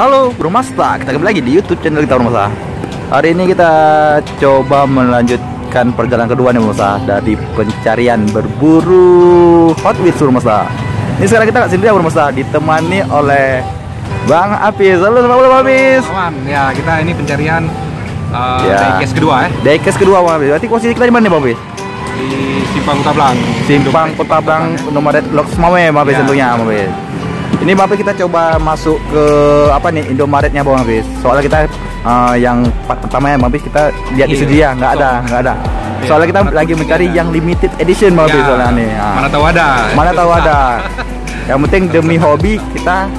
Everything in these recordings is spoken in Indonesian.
Halo Bro Masta, kita kembali lagi di YouTube channel kita Masta. Hari ini kita coba melanjutkan perjalanan kedua nih Masta dari pencarian berburu Hot Wheels Masta. Ini sekarang kita sendiri Bro Masta, ditemani oleh Bang Apis. Halo, halo Bang Apis. Ya kita ini pencarian uh, Ya. diecast kedua ya Diecast kedua Bang Apis. Berarti posisi kita di mana nih Bang Apis? di Simpang Kota Blang. Simpang Kota Blang nomor Lok Semawe Bang Apis Ya. tentunya Bang Apis. Ini Apis kita coba masuk ke apa nih Indomaretnya Bang Apis. Soalnya kita eh, yang part pertama ya Bang Apis kita lihat di Iya. sedia nggak ada, nggak ada. Iya, Soalnya kita mana lagi mencari ada. yang limited edition Bang Apis Ya, soalnya nih. Ah. Mana tahu ada. Mana tahu ada. Yang penting demi hobi kita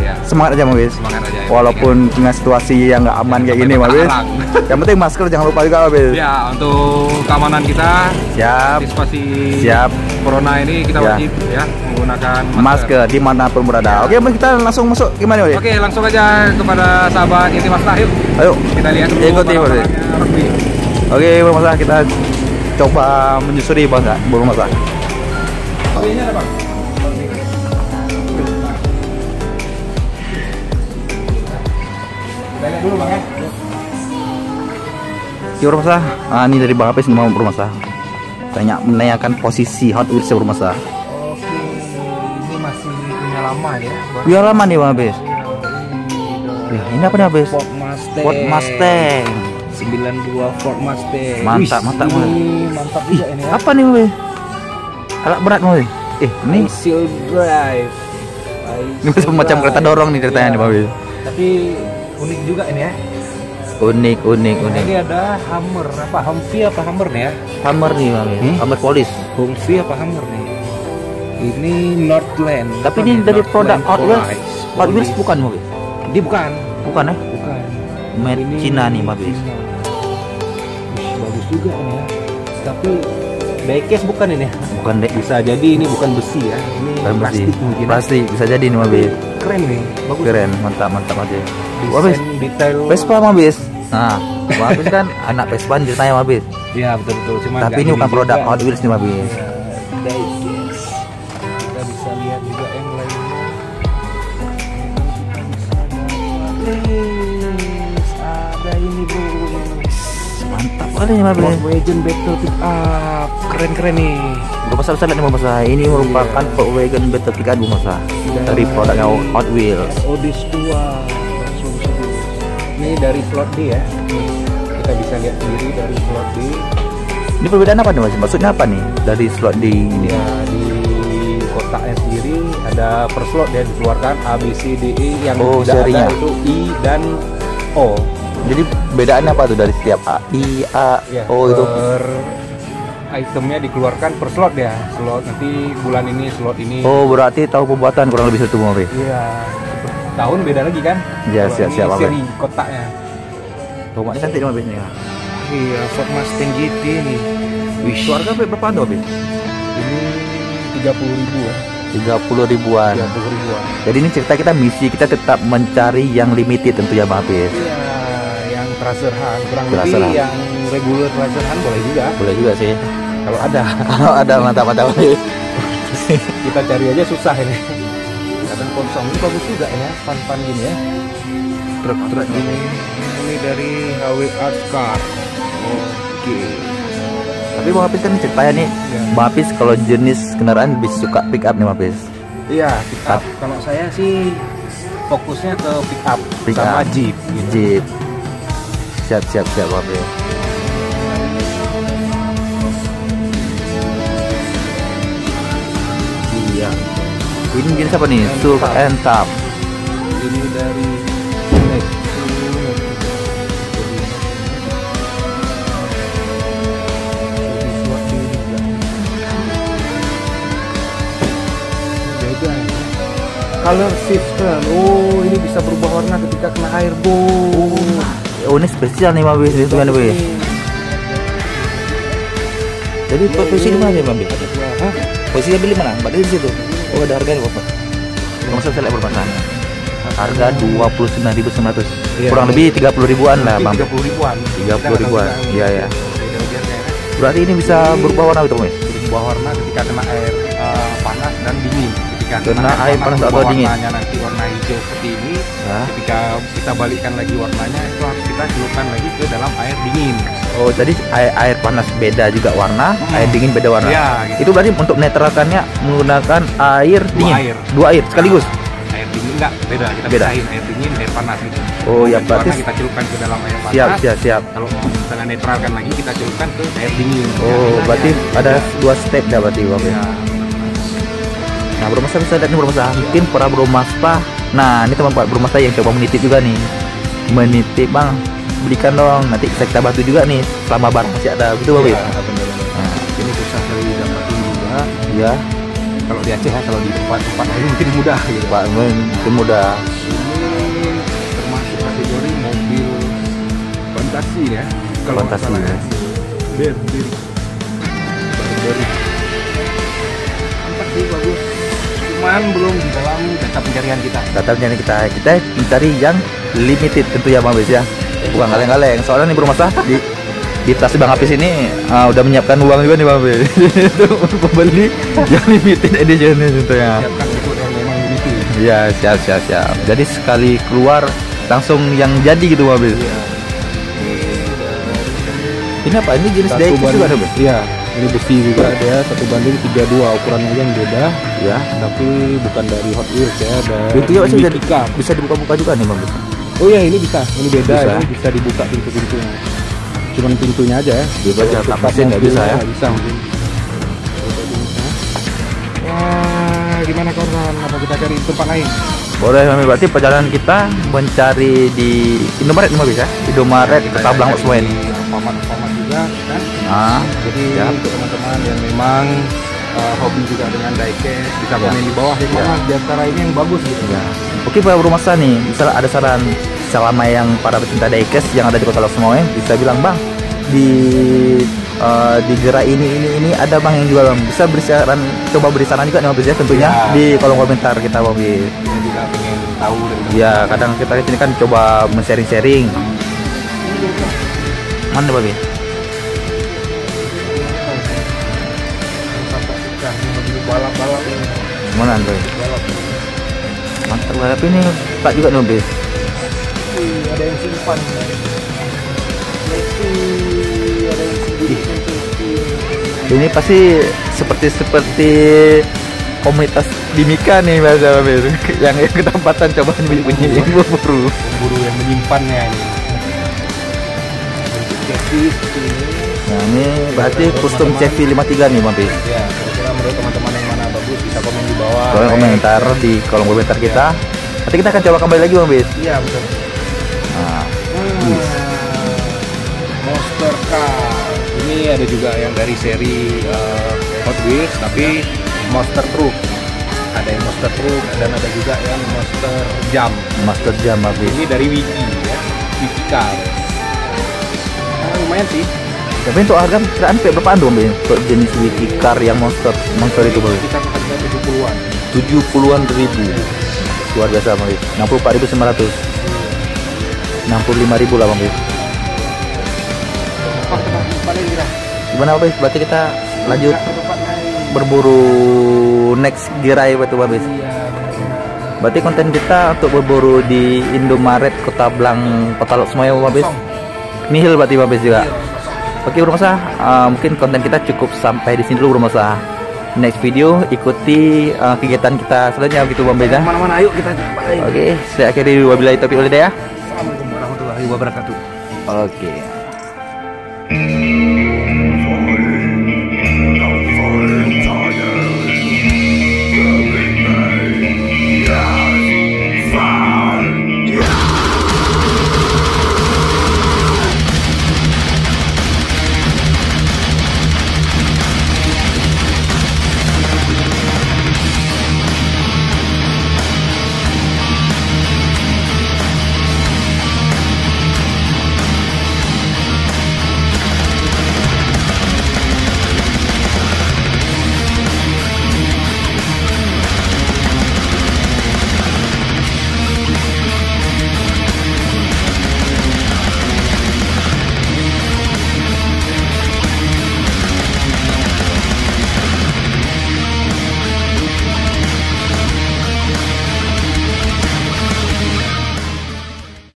Ya, semangat aja Apis. semangat aja. yang Walaupun dengan situasi yang nggak aman kayak gini. Terhalang. Yang penting masker jangan lupa juga penting. Ya, untuk keamanan kita Siap. antisipasi Siap. corona ini kita Ya. wajib ya menggunakan Masker di mana pun berada. Oke, Bang, kita langsung masuk gimana Bang? Oke, langsung aja kepada sahabat Inti Masta yuk. Ayo. Kita lihat dulu Ikuti, Rugby. Oke, Bang Masa kita coba menyusuri Bang Bang Masa. Oh, ini ada, Bang. Dulu, Bang ya. Bang Masa. Ah, ini dari Bang Apis nih Bang Masa. Tanya menanyakan posisi Hot Wheels Bang Masa. Oke, ini masih punya lama ya. Biar lama nih Bang Apis. Ya, ini apa nih Apis? Ford Mustang. Ford Mustang. 92 Ford Mustang. Mantap, Wih, mantap, Ini mantap juga ini ya. Apa nih Bang? Alat berat Apis. Eh, ini Seal Drive. ini macam kereta dorong nih ceritanya nih Bang Apis. Tapi unik juga ini ya. Unik, unik, Nah, unik. Ini ada Hammer apa Humvee apa Hammer nih ya? Hammer nih Bang Apis. Hmm? Hammer polis. Humvee apa Hammer nih? Ini Northland. Tapi ini nih? dari produk Northland Hot Wheels. Police. Hot Wheels bukan Apis? Dia bukan. Bukan ya? Bukan. Made Cina nih. Cina. Wih, bagus juga ini ya. Tapi diecast bukan ini? Bukan dek. Bisa jadi ini bukan besi ya. Ini Bukan besi. plastik mungkin. ya. Plastik bisa jadi Bang Apis. Keren nih. Bagus. Keren, mantap, mantap aja. Desain, Wah, Bis. detail. Vespa mah bis. Nah, Apis kan anak Vespa ceritanya mah bis. Ya betul betul. Cuma Tapi ini bukan produk Hot Wheels nih mah bis. Ya, digest. Kita bisa lihat juga yang lainnya. Ada ini bro. Mantap kali nih mah bis. Ford Wagon Battle Pick Up. Keren keren nih. Gak pasal besar nih Bang Masa. Ini merupakan Volkswagen Battle Pick Up Masa dari produknya Hot Wheels. Odis 2 Ini dari slot D ya. Kita bisa lihat sendiri dari slot D. Ini perbedaan apa nih mas? Maksudnya apa nih dari slot di ini? Ya di kotaknya sendiri ada per slot dia dikeluarkan A B C D E yang Oh, tidak serinya. ada itu I dan O. Jadi bedaannya apa tuh dari setiap A, I, A, Ya, O itu? per itemnya dikeluarkan per slot ya. Slot nanti bulan ini slot ini. Oh berarti tahu pembuatan kurang lebih satu mobil. Iya. Tahun beda lagi kan? Iya, siap, ini siap. Seri kotaknya. Rumahnya cantik mobil ini. Iya, Ford Mustang GT nih. Wih, Keluarga berapa tuh habis? ini 30 ribu ya. Tiga puluh ribuan. 30 ribuan. Jadi ini cerita kita misi kita tetap mencari yang limited tentunya Bang Hafiz. Iya, yang traserhan kurang lebih yang regular traserhan boleh juga. Boleh juga sih. Kalau ada, Kalau ada Hafiz. kita cari aja susah ini. Kadang kosong ini bagus juga ya, fun-fun gini ya. Truk-truk ini, ini dari HW Art Car. Oke. Tapi Bang Hafiz kan ceritanya nih, Ya. Bang Hafiz kalau jenis kendaraan lebih suka pick up nih Bang Hafiz. Iya, pick up. Kalau saya sih fokusnya ke pick up Pick sama up. jeep. Gitu. Jeep. Siap siap siap Bang Hafiz. Iya. Ini jenis apa nih? Surf and Top. Ini dari Color shifter. Oh, ini bisa berubah warna ketika kena air, boom. Oh ini spesial nih Hafiz itu kan Bang Hafiz. Jadi Iya, posisi di mana dua. Hah? Posisinya beli mana? Berarti di situ. Oh ada harganya berapa? Usah saya lihat berapa Harga dua puluh sembilan ribu sembilan ratus. Iya. Kurang lebih tiga puluh ribuan lah Bang. Tiga puluh ribuan. 30 ribuan. Iya, iya. Beda-bedanya. Berarti ini bisa berubah warna gitu Bang? berubah warna ketika kena air eh, panas dan dingin ketika Kan, Kena air panas atau dingin? Warnanya nanti warna hijau seperti ini. Ya. Ketika kita balikkan lagi warnanya itu harus kita celupkan lagi ke dalam air dingin. Oh, jadi air, air panas beda juga warna, Hmm. air dingin beda warna. Iya, gitu. Itu berarti untuk netralkannya menggunakan air Dua dingin. air. Dua air sekaligus. Air dingin enggak beda kita Beda. pisahin air dingin air panas gitu. Oh, ya, berarti- kita celupkan ke dalam air panas. Siap, siap, siap. Kalau mau misalnya netralkan lagi kita celupkan ke air dingin. Oh, Ya, berarti ya, ada ya. dua step dah berarti Bang. Ya. Nah, Bro Mas bisa lihat nih Bro Mas. Mungkin para Bro Mas Nah, ini teman Bro Mas yang coba menitip juga nih. Menitip Bang, belikan dong. Nanti bisa kita bantu juga nih selama barang masih ada gitu. Iya, Ya. Nah, Ini susah sekali dapatin juga. ya, Kalau di Aceh ya, kalau di tempat-tempat lain mungkin mudah gitu. Pak mungkin mudah. Ini termasuk kategori mobil fantasi ya. Kalau Fantasi, salah ya. Berber. Berber. Mantap sih bagus. Cuman belum di dalam data pencarian kita. Datanya nih kita kita mencari yang limited tentu ya Bang Bis ya. Bukan kaleng-kaleng. Soalnya nih Bro Mas di di tas Bang Apis ini ah, udah menyiapkan uang juga nih Bang. Itu untuk membeli yang limited edition ini tentunya. Itu. Iya, siap siap siap. Jadi sekali keluar langsung yang jadi gitu Bang Bis. Iya. Ini apa? Ini jenis diecast juga ada, iya, ini besi juga ada satu banding 32 ukurannya aja yang beda, Ya. tapi bukan dari Hot Wheels ya, dari masih bisa, dibuka-buka juga nih Bang. Oh ya ini bisa, ini beda, Bisa. ini bisa dibuka pintu-pintunya. Cuman pintunya aja ya. Dia baca Kalau tak tetap mesin nggak bisa ya? Bisa mungkin. Wah, gimana kawan? Apa kita cari tempat lain? Boleh kami berarti perjalanan kita mencari di Indomaret Bis ya. Indomaret Kita Kota Blank cari Semuanya. di Alfamart-Alfamart juga kan. Nah, Jadi Siap. untuk teman-teman yang memang uh, hobi juga dengan diecast bisa Ya. komen di bawah Ya. mana di antara ini yang bagus gitu. Ya. Oke Pak Rumah nih, misalnya ada saran selama yang para pecinta diecast yang ada di Kota Lok semuanya bisa bilang bang di eh, di gerai ini ini ini ada bang yang jual bang bisa beri saran coba beri saran juga nih Bang ya tentunya Ya. di kolom komentar kita Bang Bis. Saya juga pengen tahu dari Ya kadang kita di sini kan coba men-sharing-sharing. Mana Bang? Balap-balap ini. Mana? Balap. Mantap tapi ini tak juga nih Bis. Wih, ada yang simpan. Messi, ada yang simpan. Ini pasti seperti seperti komunitas di Mika nih Bang Bis. yang yang ketempatan cobaan bunyi-bunyi yang berburu. Pemburu yang menyimpannya ini. Nah ini berarti custom CV 53 nih Bis. Ya, menurut teman-teman yang mana bagus bisa komen di bawah. Kolom komentar di kolom komentar kita. Nanti kita akan coba kembali lagi Bang Bis. Iya, betul. Nah, Hmm, Monster Car. Ini ada juga yang dari seri uh, Hot Wheels tapi Monster Truck. Ada yang Monster Truck dan ada juga yang Monster Jam. Master Jam Bang Bis. Ini dari Wiki ya, Wiki Car. Nah, lumayan sih. Tapi untuk harga perkiraan kayak berapaan dong Bang Untuk jenis wiki car yang monster monster itu Bang? Kita harga 70-an. 70-an ribu. Luar biasa Bang Bis. 64.900. 65 ribu lah Bang Bis. Tempat tempat tempat lain kira. Gimana Bang? Berarti kita lanjut berburu next gerai betul Bang. Iya. Berarti konten kita untuk berburu di Indomaret Kota Blang Kota Lok semuanya Bang. Nihil berarti Bang juga. Oke Bro Masa, uh, mungkin konten kita cukup sampai di sini dulu Bro Masa. Next video ikuti uh, kegiatan kita selanjutnya begitu Bang ya. Mana-mana ayo kita. Oke, saya akhiri wabillahi taufiq wal hidayah. Assalamualaikum warahmatullahi wabarakatuh. Oke.